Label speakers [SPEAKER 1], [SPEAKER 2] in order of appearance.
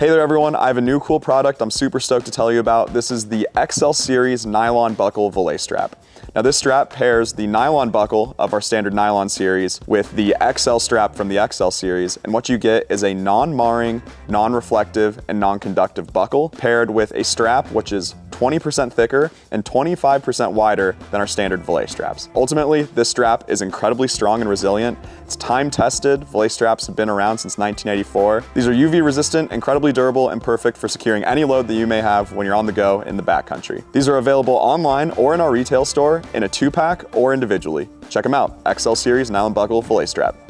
[SPEAKER 1] Hey there everyone, I have a new cool product I'm super stoked to tell you about. This is the XL Series Nylon Buckle Voile Strap. Now this strap pairs the nylon buckle of our standard nylon series with the XL strap from the XL series, and what you get is a non-marring, non-reflective, and non-conductive buckle paired with a strap which is 20% thicker and 25% wider than our standard Voile straps. Ultimately, this strap is incredibly strong and resilient. It's time tested. Voile straps have been around since 1984. These are UV resistant, incredibly durable, and perfect for securing any load that you may have when you're on the go in the backcountry. These are available online or in our retail store in a two pack or individually. Check them out, XL Series Nylon Buckle Voile Strap.